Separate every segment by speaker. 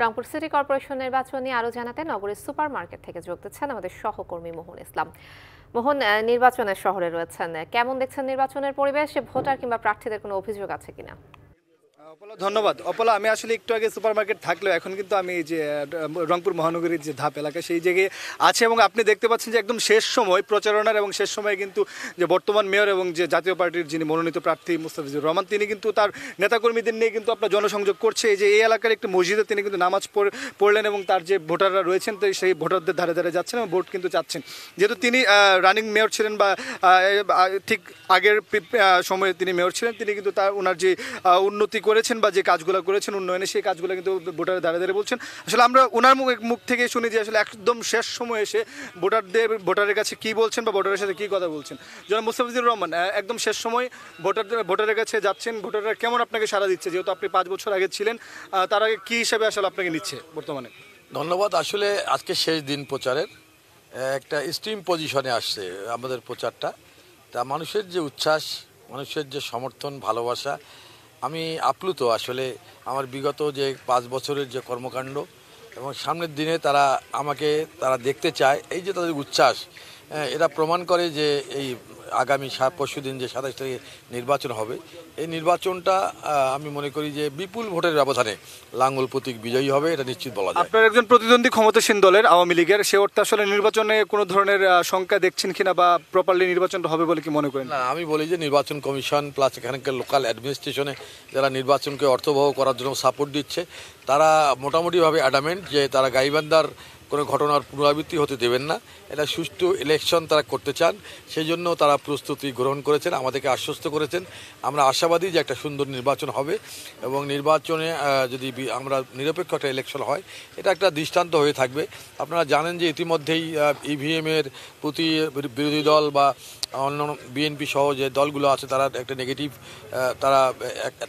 Speaker 1: Rangpur city corporation নির্বাচন নিয়ে আরও জানাতে নগরের সুপার মার্কেট থেকে যোগ দিচ্ছেন আমাদের সহকর্মী মোহন ইসলাম। মোহন নির্বাচনের শহরে রয়েছেন। কেমন দেখছেন নির্বাচনের পরিবেশ? ভোটার কিংবা প্রার্থীদের কোনো অভিযোগ আছে কিনা?
Speaker 2: অপলা, ধন্যবাদ। অপলা, আমি আসলে একটু আগে সুপার মার্কেট থাকলেও এখন কিন্তু আমি যে রংপুর মহানগরীর যে ধাপ এলাকা, সেই জায়গায় আছে এবং আপনি দেখতে পাচ্ছেন যে একদম শেষ সময় প্রচারণার এবং শেষ সময়ে কিন্তু যে বর্তমান মেয়র এবং যে জাতীয় পার্টির যিনি মনোনীত প্রার্থী মুস্তাফিজুর রহমান, তিনি কিন্তু তার নেতাকর্মীদের নিয়ে কিন্তু আপনার জনসংযোগ করছে। এই যে, এই এলাকার একটি মসজিদে তিনি কিন্তু নামাজ পড়- পড়লেন এবং তার যে ভোটাররা রয়েছেন তো সেই ভোটারদের ধারে ধারে যাচ্ছেন এবং ভোট কিন্তু চাচ্ছেন। যেহেতু তিনি রানিং মেয়র ছিলেন বা ঠিক আগের সময়ে তিনি মেয়র ছিলেন, তিনি কিন্তু তার ওনার যে উন্নতি উন্নতি করেছেন বা যে কাজগুলো করেছেন, উন্নয়নে সেই কাজগুলো কিন্তু ভোটারের দাঁড়ে দাঁড়িয়ে বলছেন। আসলে আমরা ওনার মুখ থেকে শুনি যে আসলে একদম শেষ সময় এসে ভোটারদের, ভোটারের কাছে কি বলছেন বা ভোটারের সাথে কি কথা বলছেন? জনাব মুস্তাফিজুর রহমান একদম শেষ সময় ভোটারদের ভোটারের কাছে যাচ্ছেন, ভোটাররা কেমন আপনাকে সাড়া দিচ্ছে? যেহেতু আপনি পাঁচ বছর আগে ছিলেন তার আগে কি হিসাবে আসলে আপনাকে নিচ্ছে বর্তমানে?
Speaker 3: ধন্যবাদ। আসলে আজকে শেষ দিন প্রচারের। একটা স্ট্রিম পজিশনে আসছে আমাদের প্রচারটা। তা মানুষের যে উচ্ছ্বাস, মানুষের যে সমর্থন, ভালোবাসা আমি আপ্লুত আসলে আমার বিগত যে পাঁচ বছরের যে কর্মকাণ্ড এবং সামনের দিনে তারা আমাকে তারা দেখতে চায় এই যে তাদের উচ্ছ্বাস হ্যাঁ, এরা প্রমাণ করে যে এই আগামী পরশু দিন যে সাতাশ তারিখে নির্বাচন হবে এই নির্বাচনটা আমি মনে করি যে বিপুল ভোটের ব্যবধানে লাঙ্গল প্রতীক বিজয়ী হবে এটা নিশ্চিত বলা যায়।
Speaker 2: আপনার একজন প্রতিদ্বন্দ্বী ক্ষমতাসীন দলের আওয়ামী লীগের সে অর্থে আসলে নির্বাচনে কোনো ধরনের সংখ্যা দেখছেন কিনা বা প্রপারলি নির্বাচনটা হবে বলে কি মনে করেন?
Speaker 3: না আমি বলি যে নির্বাচন কমিশন প্লাস এখানকার লোকাল অ্যাডমিনিস্ট্রেশনে যারা নির্বাচনকে অর্থবহ করার জন্য সাপোর্ট দিচ্ছে তারা মোটামুটিভাবে অ্যাডামেন্ট যে তারা গাইবান্ধার কোনো ঘটনার পুনরাবৃত্তি হতে দেবেন না। এটা সুষ্ঠু ইলেকশন তারা করতে চান। সেই জন্য তারা প্রস্তুতি গ্রহণ করেছেন, আমাদেরকে আশ্বস্ত করেছেন। আমরা আশাবাদী যে একটা সুন্দর নির্বাচন হবে এবং নির্বাচনে যদি আমরা নিরপেক্ষ একটা ইলেকশন হয়, এটা একটা দৃষ্টান্ত হয়ে থাকবে। আপনারা জানেন যে ইতিমধ্যেই ইভিএম এর প্রতি বিরোধী দল বা অন্য বিএনপি সহ যে দলগুলো আছে, তারা একটা নেগেটিভ তারা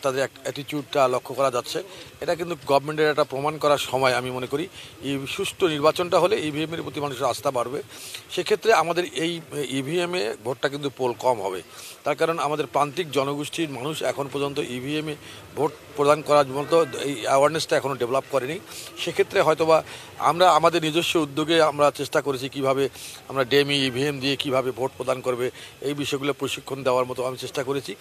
Speaker 3: তাদের অ্যাটিটিউডটা লক্ষ্য করা যাচ্ছে। এটা কিন্তু গভর্নমেন্টের একটা প্রমাণ করার সময় আমি মনে করি। এই সুষ্ঠু নির্বাচনটা হলে ইভিএমের প্রতি মানুষের আস্থা বাড়বে। সেক্ষেত্রে আমাদের এই ইভিএমে ভোটটা কিন্তু পোল কম হবে। তার কারণ আমাদের প্রান্তিক জনগোষ্ঠীর মানুষ এখন পর্যন্ত ইভিএমে ভোট প্রদান করার মতো এই অ্যাওয়ারনেসটা এখনও ডেভেলপ করেনি। সেক্ষেত্রে হয়তোবা আমরা আমাদের নিজস্ব উদ্যোগে আমরা চেষ্টা করেছি কীভাবে আমরা ডেমি ইভিএম দিয়ে কীভাবে ভোট প্রদান করবে, এই বিষয়গুলো প্রশিক্ষণ দেওয়ার মতো আমি চেষ্টা করেছি।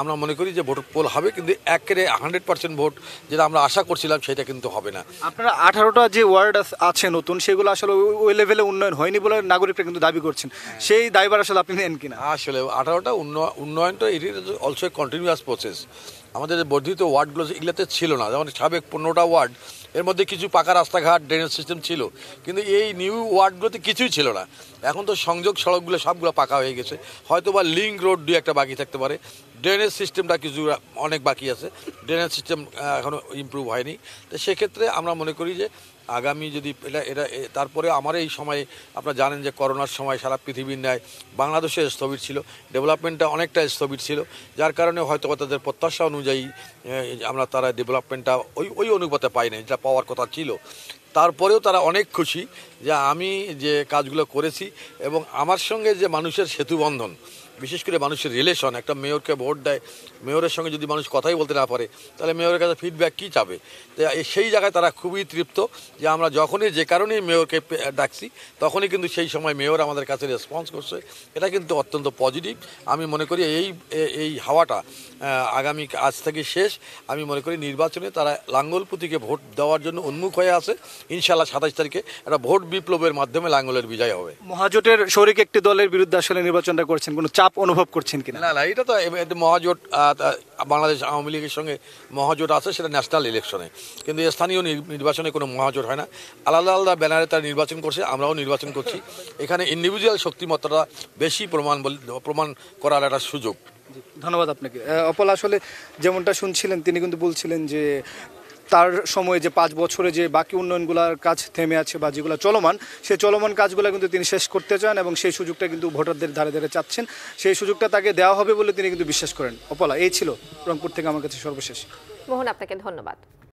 Speaker 3: আমরা মনে করি যে ভোট পোল হবে কিন্তু একেবারে হান্ড্রেড পার্সেন্ট ভোট যেটা আমরা আশা করছিলাম সেটা কিন্তু হবে না।
Speaker 2: আপনারা আঠারোটা যে ওয়ার্ড আছে নতুন সেগুলো আসলে ওই- লেভেলে উন্নয়ন হয়নি বলে নাগরিকরা কিন্তু দাবি করছেন। সেই দায়ভার আসলে আপনি নেন কিনা?
Speaker 3: আসলে আঠারোটা উন্নয়নটা it is also continuous process আমাদের বর্ধিত ওয়ার্ডগুলো এগুলোতে ছিল না যেমন সাবেক পনেরোটা ওয়ার্ড এর মধ্যে কিছু পাকা রাস্তাঘাট ড্রেনেজ সিস্টেম ছিল। কিন্তু এই নিউ ওয়ার্ডগুলোতে কিছুই ছিল না। এখন তো সংযোগ সড়কগুলো সবগুলো পাকা হয়ে গেছে। হয়তো বা লিঙ্ক রোড দুই একটা বাকি থাকতে পারে। ড্রেনেজ সিস্টেমটা কিছু অনেক বাকি আছে। ড্রেনেজ সিস্টেম এখনও ইমপ্রুভ হয়নি। তো সেক্ষেত্রে আমরা মনে করি যে, আগামী যদি এটা এটা তারপরে আমার এই সময়ে আপনারা জানেন যে করোনার সময় সারা পৃথিবীর ন্যায় বাংলাদেশে স্থবির ছিল। ডেভেলপমেন্টটা অনেকটা স্থবির ছিল। যার কারণে হয়তো তাদের প্রত্যাশা অনুযায়ী আমরা তারা ডেভেলপমেন্টটা ওই ওই অনুপাতে পাই না যেটা পাওয়ার কথা ছিল। তারপরেও তারা অনেক খুশি যে আমি যে কাজগুলো করেছি এবং আমার সঙ্গে যে মানুষের সেতুবন্ধন বিশেষ করে মানুষের রিলেশন একটা মেয়রকে ভোট দেয়, মেয়রের সঙ্গে যদি মানুষ কথাই বলতে না পারে, তাহলে মেয়রের কাছে ফিডব্যাক কী চাবে? সেই জায়গায় তারা খুবই তৃপ্ত যে আমরা যখনই যে কারণেই মেয়রকে ডাকছি, তখনই কিন্তু সেই সময় মেয়র আমাদের কাছে রেসপন্স করছে। এটা কিন্তু অত্যন্ত পজিটিভ আমি মনে করি এই এই হাওয়াটা আগামী আজ থেকে শেষ। আমি মনে করি নির্বাচনে তারা লাঙ্গল প্রতীকে ভোট দেওয়ার জন্য উন্মুখ হয়ে আছে। ইনশাল্লাহ সাতাশ তারিখে একটা ভোট বিপ্লবের মাধ্যমে লাঙ্গলের বিজয় হবে।
Speaker 2: মহাজোটের শরিক একটি দলের বিরুদ্ধে আসলে নির্বাচনটা করছেন কোনো চাপ অনুভব করছেন কিনা?
Speaker 3: না না এটা তো মহাজোট বাংলাদেশ আওয়ামী লীগের সঙ্গে মহাজোট আছে সেটা ন্যাশনাল ইলেকশনে কিন্তু স্থানীয় নির- নির্বাচনে কোনো মহাজোট হয় না। আলাদা আলাদা ব্যানারে তারা নির্বাচন করছে আমরাও নির্বাচন করছি। এখানে ইন্ডিভিজুয়াল শক্তিমত্তাটা বেশি প্রমাণ প্রমাণ করার একটা সুযোগ।
Speaker 2: ধন্যবাদ আপনাকে। অপল আসলে যেমনটা শুনছিলেন তিনি কিন্তু বলছিলেন যে তার সময়ে যে পাঁচ বছরে যে বাকি উন্নয়নগুলোর কাজ থেমে আছে বা যেগুলো চলমান সেই চলমান কাজগুলো কিন্তু তিনি শেষ করতে চান এবং সেই সুযোগটা কিন্তু ভোটারদের ধারে ধারে চাচ্ছেন। সেই সুযোগটা তাকে দেওয়া হবে বলে তিনি কিন্তু বিশ্বাস করেন। অপলা, এই ছিল রংপুর থেকে আমার কাছে সর্বশেষ।
Speaker 1: মোহন, আপনাকে ধন্যবাদ।